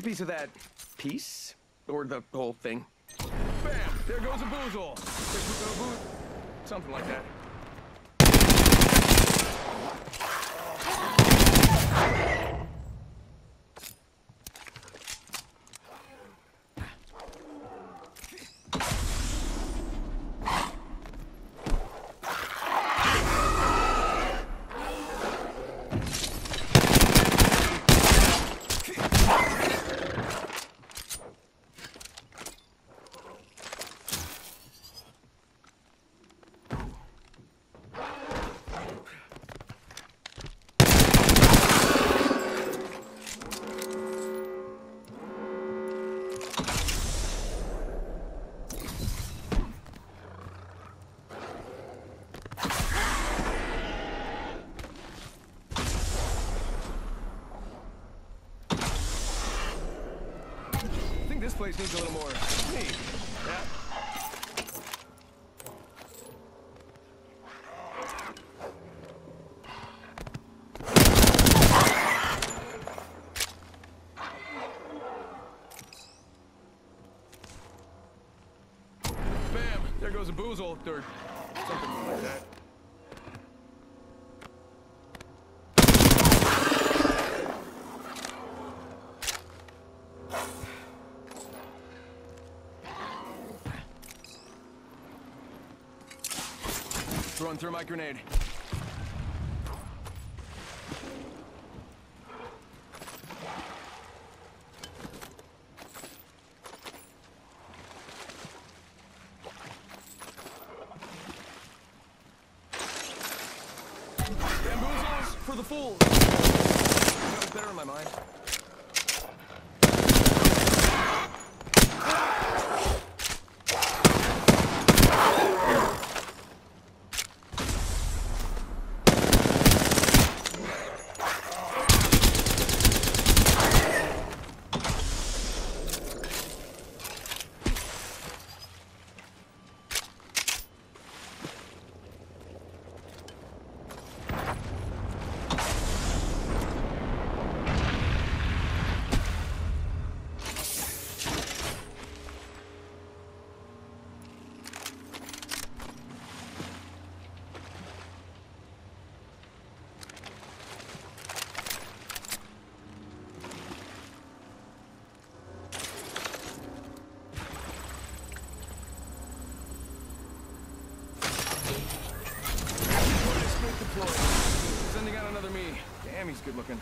piece of that piece? Or the whole thing? Bam! There goes a boozle! Something like that. I place needs a little more me. Yeah. Bam! There goes a boozle, or something like that. Throwing through my grenade. Bamboozles for the fools. Better in my mind. Damn, he's good looking.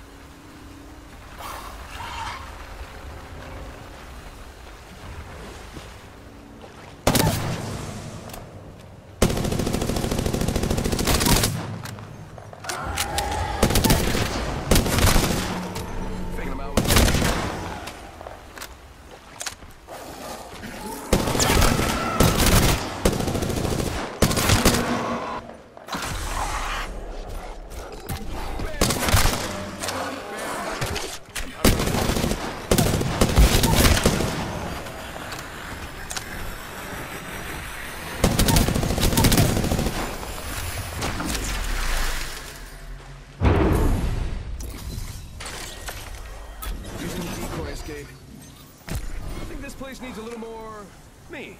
This needs a little more me.